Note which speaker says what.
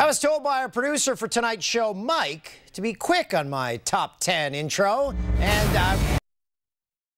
Speaker 1: I was told by our producer for tonight's show, Mike, to be quick on my top 10 intro, and uh,